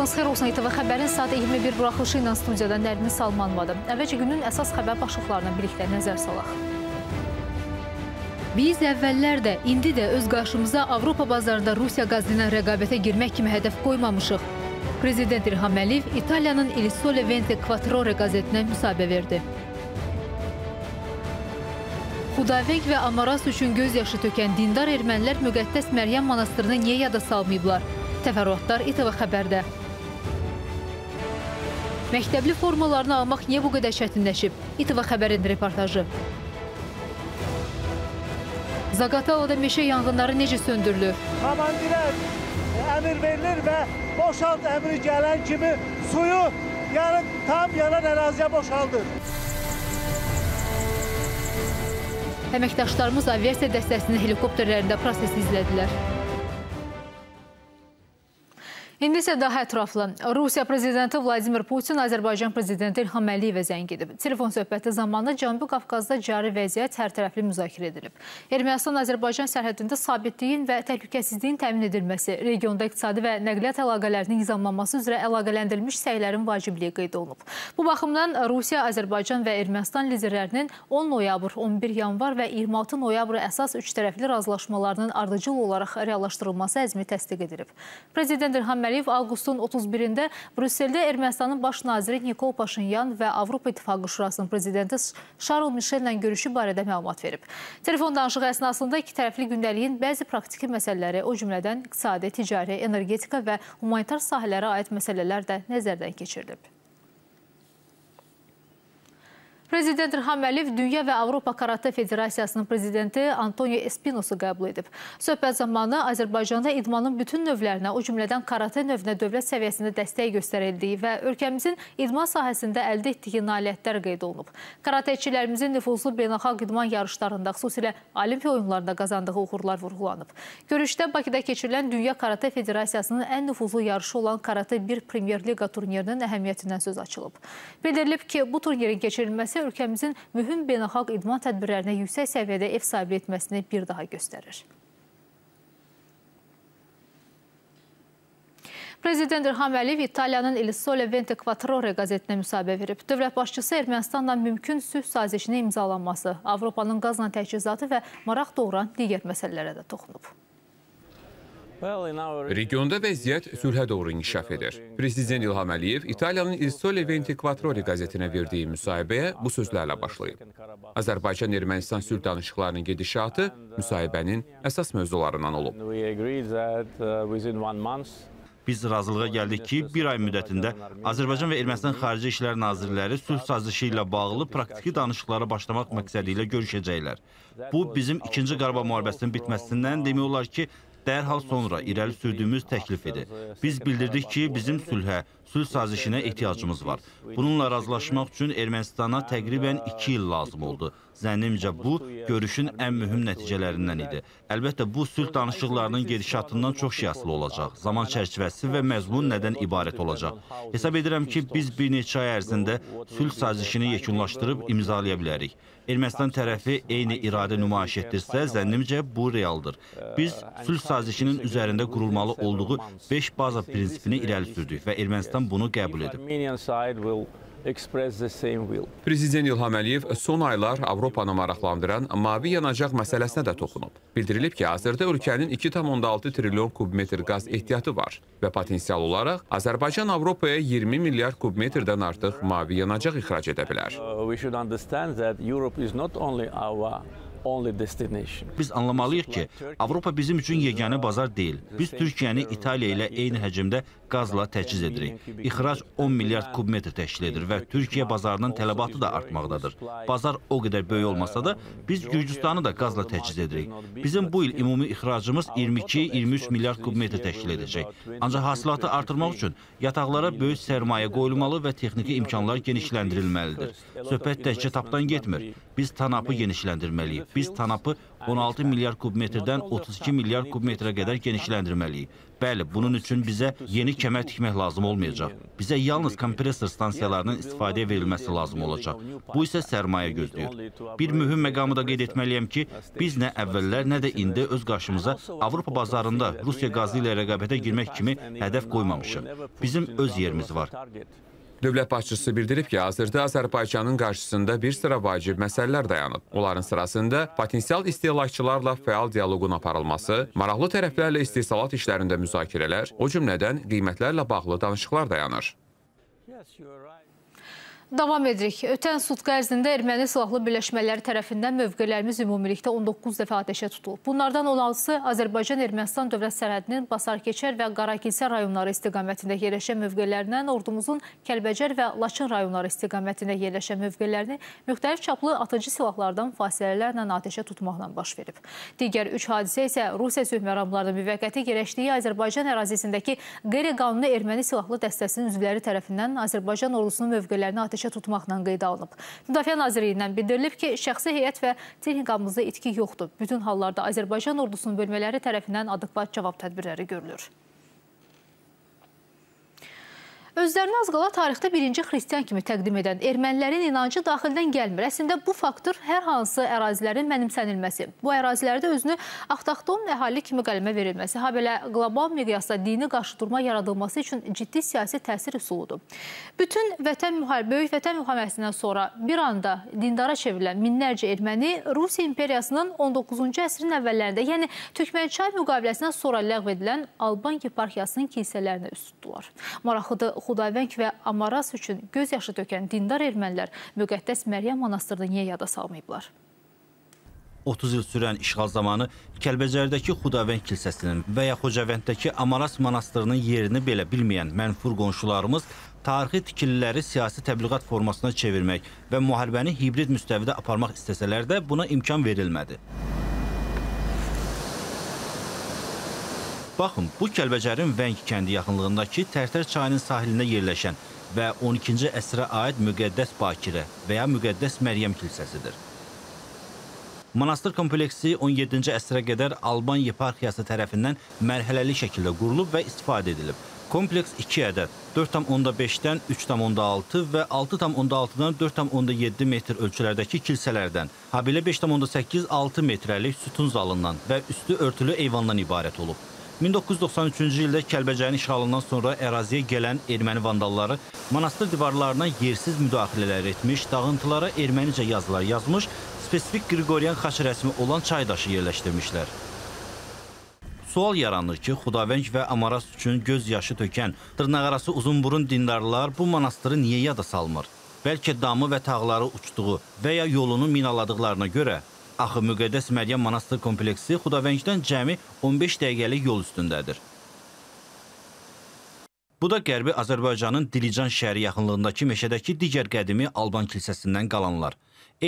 Vaxtınız xeyir olsun İTV xəbərin saat 21 buraxılışı ilə studiyada Nərmin Salmanovadır. Əvvəlcə günün əsas xəbər başlıqlarına birlikdə nəzər salaq. Biz əvvəllər də, indi də öz qarşımıza Avropa bazarında Rusiya qazı ilə rəqabətə girmək kimi hədəf qoymamışıq. Prezident İlham Əliyev İtaliyanın Il Sole 20 Quattrore qəzetinə müsahibə verdi. Xudavəng və Amaras üçün göz yaşı tökən dindar ermənilər müqəddəs Məryəm monastırını niyə yada salmayıblar? Təfərrüatlar İTV xəbərdə. Məktəbli formalarını almaq niyə bu qədər çətinləşib? İTV xəbərin reportajı. Zaqatalada meşə yanğınları necə söndürülür? Komandirə əmir verilir və boşalt əmri gələn kimi suyu yarı tam yanan əraziyə boşaldır. Əməkdaşlarımız aviasiya dəstəsinin helikopterlərində prosesi izlədilər. İndi isə daha ətraflı. Rusiya prezidenti Vladimir Putin Azərbaycan prezidenti İlham Əliyevə zəng edib. Telefon söhbəti zamanı Cənubi Qafqazda cari vəziyyət hər tərəfli müzakirə edilib. Ermənistan-Azərbaycan sərhədində sabitliyin və təhlükəsizliyin təmin edilməsi, regionda iqtisadi və nəqliyyat əlaqələrinin nizamlanması üzrə əlaqələndirilmiş səylərin vacibliyi qeyd olunub. Bu baxımdan Rusiya, Azərbaycan və Ermənistan liderlərinin 10 noyabr, 11 yanvar və 26 noyabr əsas üç tərəfli razılaşmalarının ardıcıl olaraq reallaşdırılması əzmi təsdiq edilib. Prezident İlham Əliyev avqustun 31-də Brüsseldə Ermənistanın baş naziri Nikol Paşinyan və Avropa İttifaqı Şurasının prezidenti Şarl Mişellə görüşü barədə məlumat verib. Telefon danışığı əsnasında iki tərəfli gündəliyin bəzi praktiki məsələləri, o cümlədən iqtisadi, ticari, energetika və humanitar sahələrə aid məsələlər də nəzərdən keçirilib. Prezident İlham Əliyev Dünya və Avropa Karate Federasiyasının prezidenti Antonio Espinosu qəbul edib. Söhbət zamanı Azərbaycanda idmanın bütün növlərinə, o cümlədən karate növünə dövlət səviyyəsində dəstək göstərildiyi və ölkəmizin idman sahəsində əldə etdiyi nailiyyətlər qeyd olunub. Karateçilərimizin nüfuzlu beynəlxalq idman yarışlarında, xüsusilə olimpiya oyunlarında qazandığı uğurlar vurğulanıb. Görüşdə Bakıda keçirilən Dünya Karate Federasiyasının ən nüfuzlu yarışı olan Karate 1 Premier Liga turnirinin əhəmiyyətindən söz açılıb. Bildirilib ki, bu turnirin keçirilməsi isə ölkəmizin mühüm beynəlxalq idman tədbirlərinə yüksək səviyyədə ev sahibi etməsini bir daha göstərir. Prezident İlham Əliyev İtaliyanın Il Sole 20 Quattrore qəzetinə müsahibə verib. Dövlət başçısı Ermənistanla mümkün sülh sazişinin imzalanması, Avropanın qazla təchizatı və maraq doğuran digər məsələlərə də toxunub. Regionda vəziyyət sülhə doğru inkişaf edir. Prezident İlham Əliyev İtaliyanın Il Sole 20 Quattrori qəzetinə verdiyi müsahibəyə bu sözlərlə başlayıb. Azərbaycan-Ermənistan sülh danışıqlarının gedişatı müsahibənin əsas mövzularından olub. Biz razılığa gəldik ki, bir ay müddətində Azərbaycan və Ermənistan Xarici İşlər Nazirləri sülh sazişi ilə bağlı praktiki danışıqlara başlamaq məqsədi ilə görüşəcəklər. Bu, bizim ikinci Qarabağ müharibəsinin bitməsindən demək olar ki, dərhal sonra irəli sürdüyümüz təklifidir. Biz bildirdik ki, bizim sülhə, sülh sazişinə ehtiyacımız var. Bununla razılaşmaq üçün Ermənistana təqribən 2 il lazım oldu. Zənnimcə bu, görüşün ən mühüm nəticələrindən idi. Əlbəttə, bu sülh danışıqlarının gedişatından çox şey asılı olacaq. Zaman çərçivəsi və məzmun nədən ibarət olacaq. Hesab edirəm ki, biz bir neçə ay ərzində sülh sazişini yekunlaşdırıb imzalaya bilərik. Ermənistan tərəfi eyni iradə nümayiş etdirsə, zənnimcə bu realdır. Biz sülh sazişinin üzərində qurulmalı olduğu 5 baza prinsipini irəli sürdük və Ermənistan bunu qəbul edib. Prezident İlham Əliyev son aylar Avropanı maraqlandıran mavi yanacaq məsələsinə də toxunub. Bildirilib ki, hazırda ölkənin 2,6 trilyon kubmetr qaz ehtiyatı var və potensial olaraq Azərbaycan Avropaya 20 milyard kubmetrdən artıq mavi yanacaq ixrac edə bilər. Biz anlamalıyıq ki, Avropa bizim üçün yeganə bazar deyil. Biz Türkiyəni İtaliya ilə eyni həcmdə qazla təchiz edirik. İxrac 10 milyard kubmetr təşkil edir və Türkiyə bazarının tələbatı da artmaqdadır. Bazar o qədər böyük olmasa da, biz Gürcüstanı da qazla təchiz edirik. Bizim bu il ümumi ixracımız 22-23 milyard kubmetr təşkil edəcək. Ancaq hasilatı artırmaq üçün yataqlara böyük sərmayə qoyulmalı və texniki imkanlar genişləndirilməlidir. Söhbət təkcə tapdan getmir. Biz TANAP-ı genişləndirməliyik. Biz TANAP-ı 16 milyar kubmetrdən 32 milyar kubmetrə qədər genişləndirməliyik. Bəli, bunun üçün bizə yeni kəmər tikmək lazım olmayacaq. Bizə yalnız kompressor stansiyalarının istifadəyə verilməsi lazım olacaq. Bu isə sərmayə gözləyir. Bir mühüm məqamı da qeyd etməliyəm ki, biz nə əvvəllər, nə də indi öz qarşımıza Avropa bazarında Rusiya qazı ilə rəqabətə girmək kimi hədəf qoymamışıq. Bizim öz yerimiz var. Dövlət başçısı bildirib ki, hazırda Azərbaycanın qarşısında bir sıra vacib məsələlər dayanıb. Onların sırasında potensial istehlakçılarla fəal dialoqun aparılması, maraqlı tərəflərlə istehsalat işlərində müzakirələr, o cümlədən qiymətlərlə bağlı danışıqlar dayanır. Davam edirik. Ötən sutqa ərzində erməni silahlı birləşmələri tərəfindən mövqelərimiz ümumilikdə 19 dəfə ateşə tutulub. Bunlardan 16-sı Azərbaycan-Ermənistan dövlət sərhədinin Basarkeçər və Qarakilsə rayonları istiqamətində yerləşən mövqələrindən ordumuzun Kəlbəcər və Laçın rayonları istiqamətində yerləşən mövqələrini müxtəlif çaplı atıcı silahlardan fasilələrlə ateşə tutmaqla baş verib. Digər üç hadisə isə Rusiya sülh məramlarının müvəqqəti yerləşdiyi Azərbaycan ərazisindəki qeyri-qanuni erməni silahlı dəstəsinin üzvləri tərəfindən Azərbaycan ordusunun mövqələrini ateşə ateşə tutmaqla qeydə alınıb. Müdafiə Nazirliyindən bildirilib ki, şəxsi heyət və texnikamızda itki yoxdur. Bütün hallarda Azərbaycan ordusunun bölmələri tərəfindən adekvat cavab tədbirləri görülür. Özlərini az qala tarixdə birinci xristiyan kimi təqdim edən ermənilərin inancı daxildən gəlmir. Əslində bu faktor hər hansı ərazilərin mənimsənilməsi, bu ərazilərdə özünü avtoxton əhali kimi qələmə verilməsi, ha belə qlobal miqyasda dini qarşıdurma yaradılması üçün ciddi siyasi təsir üsuludur. Bütün vətən müharibə, böyük vətən müharibəsindən sonra bir anda dindara çevrilən minlərcə erməni Rusiya imperiyasının 19-cu əsrin əvvəllərində, yəni Türkmənçay müqaviləsindən sonra ləğv edilən Alban yeparxiyasının kilsələrinə üst tutdular. Maraqlıdır, Xudavəng və Amaras üçün göz yaşı tökən dindar ermənilər müqəddəs Məryəm monastırını niyə yada salmayıblar? 30 il sürən işğal zamanı Kəlbəcərdəki Xudavəng kilsəsinin və ya Xocavənddəki Amaras monastırının yerini belə bilməyən mənfur qonşularımız tarixi tikililəri siyasi təbliğat formasına çevirmək və müharibəni hibrid müstəvidə aparmaq istəsələr də buna imkan verilmədi. Baxın, bu Kəlbəcərin Vəng kəndi yaxınlığındakı Tərtər çayının sahilində yerləşən və 12-ci əsrə aid müqəddəs Bakirə və ya müqəddəs Məryəm kilsəsidir. Manastır kompleksi 17-ci əsrə qədər Alban yeparxiyası tərəfindən mərhələli şəkildə qurulub və istifadə edilib. Kompleks 2 ədəd 4,5-dən 3,6 və 6,6-dan 4,7 metr ölçülərdəki kilsələrdən, habelə 5,8-6 metrəlik sütun zalından və üstü örtülü eyvandan ibarət olub. 1993-cü ildə Kəlbəcərin işğalından sonra əraziyə gələn erməni vandalları monastır divarlarına yersiz müdaxilələr etmiş, dağıntılara ermənicə yazılar yazmış, spesifik Qriqoryan xaç rəsmi olan çay daşı yerləşdirmişlər. Sual yaranır ki, Xudavəng və Amaras üçün göz yaşı tökən, dırnaqarası uzunburun dindarlar bu monastırı niyə yada salmır? Bəlkə damı və tağları uçduğu və ya yolunu minaladıqlarına görə Axı Müqəddəs Məryəm Manastır kompleksi Xudavəngdən cəmi 15 dəqiqəlik yol üstündədir. Bu da Qərbi Azərbaycanın Dilican şəhəri yaxınlığındakı meşədəki digər qədimi Alban kilsəsindən qalanlar.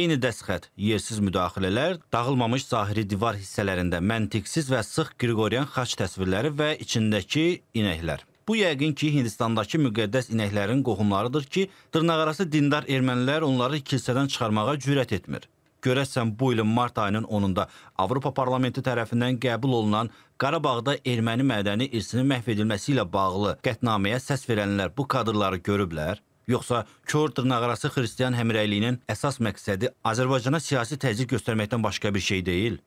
Eyni dəsxət, yersiz müdaxilələr, dağılmamış zahiri divar hissələrində məntiqsiz və sıx Qriqoryan xaç təsvirləri və içindəki inəklər. Bu yəqin ki, Hindistandakı müqəddəs inəklərin qohumlarıdır ki, dırnaqarası dindar ermənilər onları kilsədən çıxarmağa cürət etmir. Görəsən bu ilin mart ayının 10-da Avropa Parlamenti tərəfindən qəbul olunan Qarabağda erməni mədəni irsinin məhv edilməsi ilə bağlı qətnaməyə səs verənlər bu kadrları görüblər? Yoxsa kör dırnaqarası xristiyan həmrəyliyinin əsas məqsədi Azərbaycana siyasi təzyiq göstərməkdən başqa bir şey deyil?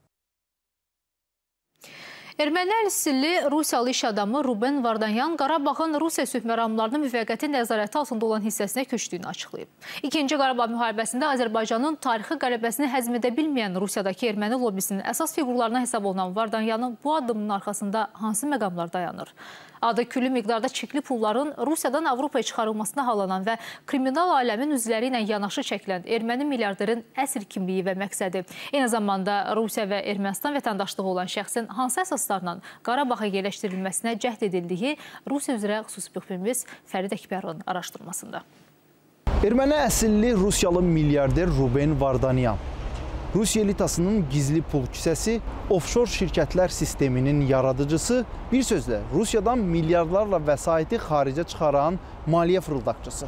Ermənilər isilli Rusiyalı iş adamı Ruben Vardanyan Qarabağın Rusiya sülh məramlarının müvəqqəti nəzarəti altında olan hissəsinə köçdüyünü açıqlayıb. İkinci Qarabağ müharibəsində Azərbaycanın tarixi qələbəsini həzm edə bilməyən Rusiyadakı erməni lobbisinin əsas figurlarına hesab olunan Vardanyanın bu addımının arxasında hansı məqamlar dayanır? Adı küllü miqdarda çekli pulların Rusiyadan Avropaya çıxarılmasına halanan və kriminal aləmin üzvləri ilə yanaşı çəkilən erməni milyarderin əsr kimliyi və məqsədi, eyni zamanda Rusiya və Ermənistan vətəndaşlığı olan şəxsin hansı əsaslarla Qarabağa yerləşdirilməsinə cəhd edildiyi Rusiya üzrə xüsusi müxbirimiz Fərid Əkbərın araşdırmasında. Erməni əsilli Rusiyalı milyarder Ruben Vardanyan Rusiya elitasının gizli pul kisəsi, ofşor şirkətlər sisteminin yaradıcısı, bir sözlə Rusiyadan milyardlarla vəsaiti xaricə çıxaran maliyyə fırıldaqçısı.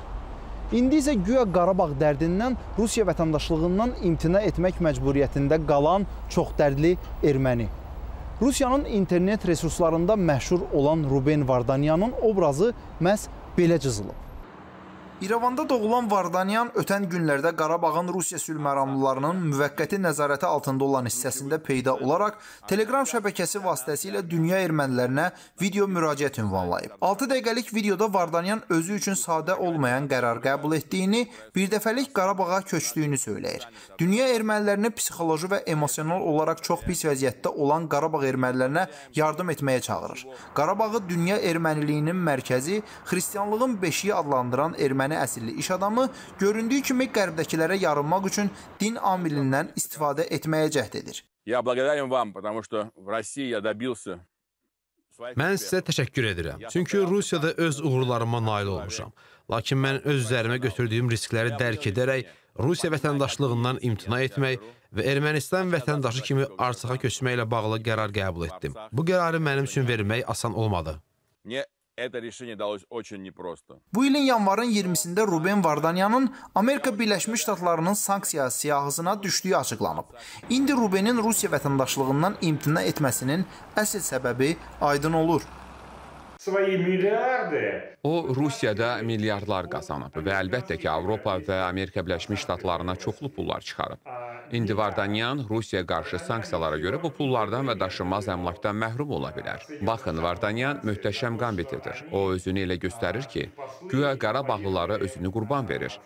İndi isə güya Qarabağ dərdindən Rusiya vətəndaşlığından imtina etmək məcburiyyətində qalan çoxdərdli erməni. Rusiyanın internet resurslarında məşhur olan Ruben Vardanyanın obrazı məhz belə cızılıb. İrəvanda doğulan Vardanyan ötən günlərdə Qarabağın Rusiya sülh məramlılarının müvəqqəti nəzarəti altında olan hissəsində peyda olaraq Telegram şəbəkəsi vasitəsilə dünya ermənilərinə video müraciət ünvanlayıb. 6 dəqiqəlik videoda Vardanyan özü üçün sadə olmayan qərar qəbul etdiyini, birdəfəlik Qarabağa köçdüyünü söyləyir. Dünya ermənilərini psixoloji və emosional olaraq çox pis vəziyyətdə olan Qarabağ ermənilərinə yardım etməyə çağırır. Qarabağı dünya erməniliyinin mərkəzi, xristianlığın beşiyi adlandıran erməni erməni əsilli iş adamı göründüyü kimi qərbdəkilərə yarınmaq üçün din amilindən istifadə etməyə cəhd edir. Я благодарен вам, потому что в России я добился Mən sizə təşəkkür edirəm. Çünki Rusiyada öz uğurlarıma nail olmuşam. Lakin mən öz üzərimə götürdüyüm riskləri dərk edərək Rusiya vətəndaşlığından imtina etmək və Ermənistan vətəndaşı kimi Arsaxa köçməklə bağlı qərar qəbul etdim. Bu qərarı mənim üçün vermək asan olmadı. Мне это решение далось очень непросто. Bu ilin yanvarın 20-sində Ruben Vardanyanın Amerika Birləşmiş Ştatlarının sanksiya siyahısına düşdüyü açıqlanıb. İndi Rubenin Rusiya vətəndaşlığından imtina etməsinin əsl səbəbi aydın olur. O Rusiyada milyardlar qazanıb və əlbəttə ki, Avropa və Amerika Birləşmiş Ştatlarına çoxlu pullar çıxarıb. İndi Vardanyan Rusiya qarşı sanksiyalara görə bu pullardan və daşınmaz əmlakdan məhrum ola bilər. Baxın, Vardanyan möhtəşəm qambit edir. O özünü elə göstərir ki, güya Qarabağlılara özünü qurban verir.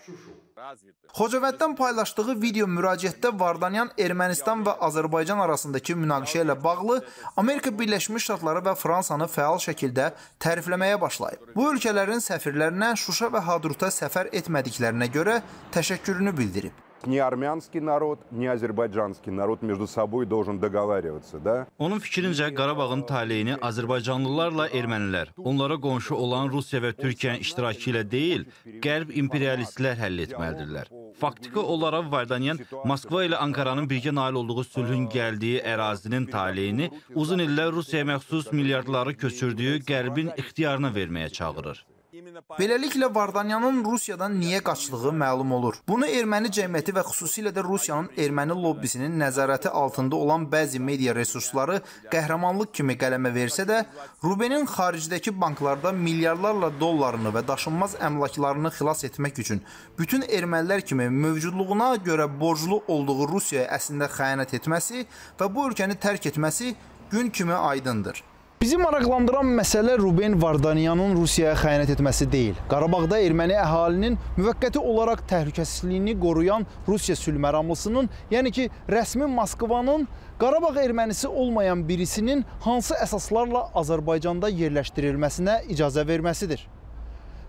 Xocavənddən paylaşdığı video müraciətdə Vardanyan Ermənistan və Azərbaycan arasındakı münaqişə ilə bağlı Amerika Birləşmiş Ştatları və Fransanı fəal şəkildə tərifləməyə başlayıb. Bu ölkələrin səfirlərinə Şuşa və Hadruta səfər etmədiklərinə görə təşəkkürünü bildirib Ни армянский народ, ни азербайджанский народ между собой должен договариваться, да? Onun fikrincə Qarabağın taleyini Azərbaycanlılarla ermənilər, onlara qonşu olan Rusiya və Türkiyənin iştirakı ilə deyil, qərb imperialistlər həll etməlidirlər. Faktiki olaraq Vardanyan Moskva ilə Ankaranın birgə nail olduğu sülhün gəldiyi ərazinin taleyini uzun illər Rusiyaya məxsus milyardları köçürdüyü qərbin ixtiyarına verməyə çağırır. Beləliklə Vardanyanın Rusiyadan niyə qaçdığı məlum olur. Bunu erməni cəmiyyəti və xüsusilə də Rusiyanın erməni lobbisinin nəzarəti altında olan bəzi media resursları qəhrəmanlıq kimi qələmə versə də, Rubenin xaricdəki banklarda milyardlarla dollarını və daşınmaz əmlaklarını xilas etmək üçün bütün ermənilər kimi mövcudluğuna görə borclu olduğu Rusiyaya əslində xəyanət etməsi və bu ölkəni tərk etməsi gün kimi aydındır. Bizi maraqlandıran məsələ Ruben Vardanyanın Rusiyaya xəyanət etməsi deyil. Qarabağda erməni əhalinin müvəqqəti olaraq təhlükəsizliyini qoruyan Rusiya sülh məramlısının, yəni ki, rəsmi Moskvanın Qarabağ ermənisi olmayan birisinin hansı əsaslarla Azərbaycanda yerləşdirilməsinə icazə verməsidir.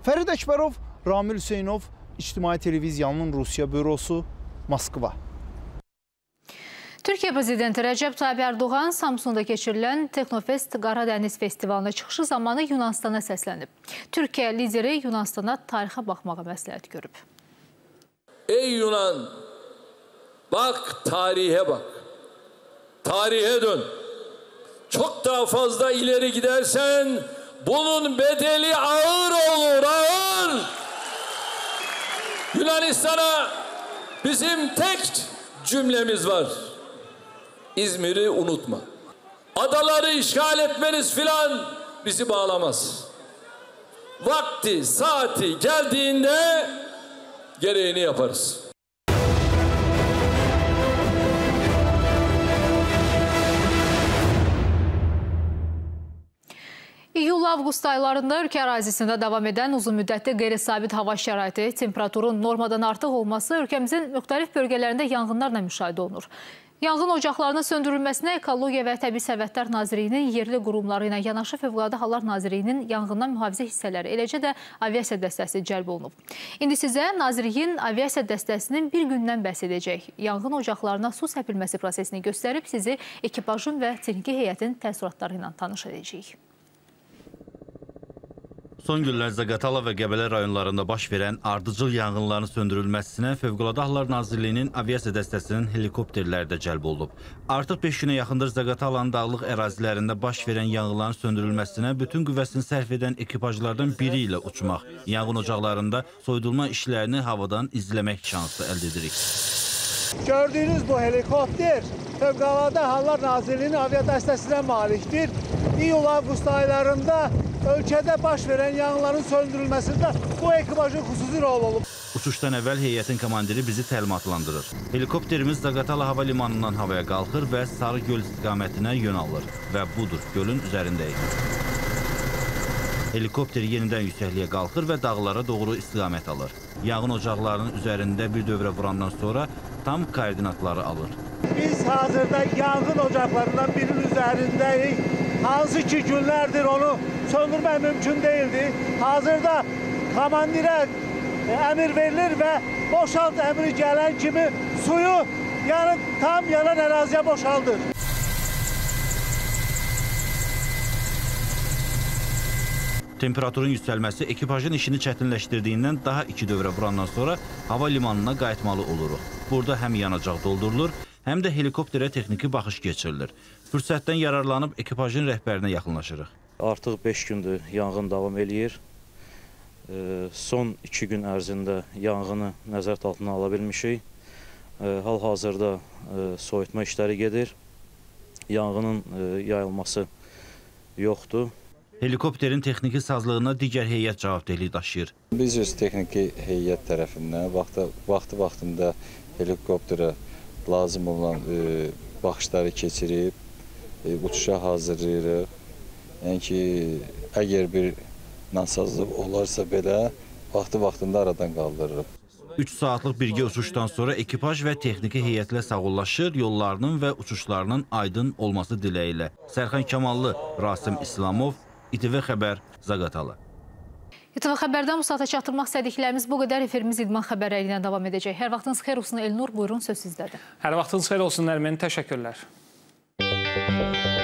Fərid Əkbərov, Ramil Hüseynov, İctimai Televiziyanın Rusiya bürosu, Moskva. Türkiyə prezidenti Rəcəb Tayyip Ərdoğan Samsunda keçirilən Texnofest Qaradəniz festivalına çıxışı zamanı Yunanstana səslənib. Türkiyə lideri Yunanstana tarixə baxmağa məsləhət görüb. Ey Yunan, bak tarihe bak. Tarihe dön. Çok daha fazla ileri gidersen bunun bedeli ağır olur, ağır. Yunanistan'a bizim tek cümlemiz var. İzmir'i unutma. Adaları işgal etmeniz filan bizi bağlamaz. Vakti, saati geldiğinde gereğini yaparız. İyul-avqust aylarında ölkə ərazisində davam edən uzunmüddətli qeyri-sabit hava şəraiti, temperaturun normadan artıq olması ölkəmizin müxtəlif bölgələrində yanğınlarla müşahidə olunur. Yanğın ocaqlarının söndürülməsinə Ekologiya və Təbii Sərvətlər Nazirliyinin yerli qurumları ilə yanaşı Fövqəladə Hallar Nazirliyinin yanğından mühafizə hissələri, eləcə də aviasiya dəstəsi cəlb olunub. İndi sizə Nazirliyin aviasiya dəstəsinin bir gündən bəhs edəcək. Yanğın ocaqlarına su səpilməsi prosesini göstərib sizi ekipajın və texniki heyətin təəssüratları ilə tanış edəcəyik. Son günlər Zaqatala və Qəbələ rayonlarında baş verən ardıcıl yanğınların söndürülməsinə Fövqəladə Hallar Nazirliyinin aviasiya dəstəsinin helikopterləri də cəlb olunub. Artıq 5 günə yaxındır Zaqatalanın dağlıq ərazilərində baş verən yanğınların söndürülməsinə bütün qüvvəsini sərf edən ekipajlardan biri ilə uçmaq, yanğın ocaqlarında soyudulma işlərini havadan izləmək şansı əldə edirik. Gördüyünüz bu helikopter Fövqəladə Hallar Nazirliyinin avia dəstəsinə malikdir. İyul-avqust aylarında ölkədə baş verən yanğınların söndürülməsində bu ekipajın xüsusi rol olub. Uçuşdan əvvəl heyətin komandiri bizi təlimatlandırır. Helikopterimiz Zaqatala hava limanından havaya qalxır və Sarı göl istiqamətinə yön alır və budur, gölün üzərindəyik. Helikopter yenidən yüksəkliyə qalxır və dağlara doğru istiqamət alır. Yanğın ocaqlarının üzərində bir dövrə vurandan sonra tam koordinatları alır. Biz hazırda yanğın ocaqlarından birinin üzərindəyik. Hansı ki günlərdir onu söndürmək mümkün değildi. Hazırda komandirə əmir verilir və boşalt əmri gələn kimi suyu yəni tam yanan əraziyə boşaldır. Temperaturun yüksəlməsi ekipajın işini çətinləşdirdiyindən daha iki dövrə vurandan sonra hava limanına qayıtmalı oluruq. Burada həm yanacaq doldurulur, həm də helikopterə texniki baxış keçirilir. Fürsətdən yararlanıb ekipajın rəhbərinə yaxınlaşırıq. Artıq 5 gündür yanğın davam eləyir. Son 2 gün ərzində yanğını nəzarət altına ala bilmişik. Hal-hazırda soyutma işləri gedir. Yanğının yayılması yoxdur. Helikopterin texniki sazlığına digər heyət cavabdehliyi daşıyır. Biz öz texniki heyət tərəfindən vaxtı vaxtı vaxtında helikopterə lazım olan e, baxışları keçirib e, uçuşa hazırlayırıq. Yəni ki, əgər bir nasazlıq olarsa belə vaxtı-vaxtında aradan qaldırırıq. 3 saatlıq birgə uçuşdan sonra ekipaj və texniki heyətlə sağollaşır, yollarının və uçuşlarının aydın olması diləyi ilə. Sərxan Kamallı, Rasim İslamov, İTV Xəbər, Zaqatalı. İTV Xəbərdən bu saata çatdırmaq istədiklərimiz bu qədər. Efirimiz İdman xəbərləri ilə davam edəcək. Hər vaxtınız xeyir olsun Elnur, buyurun söz sizdədir. Hər vaxtınız xeyir olsun Nərmin, təşəkkürlər. Müzik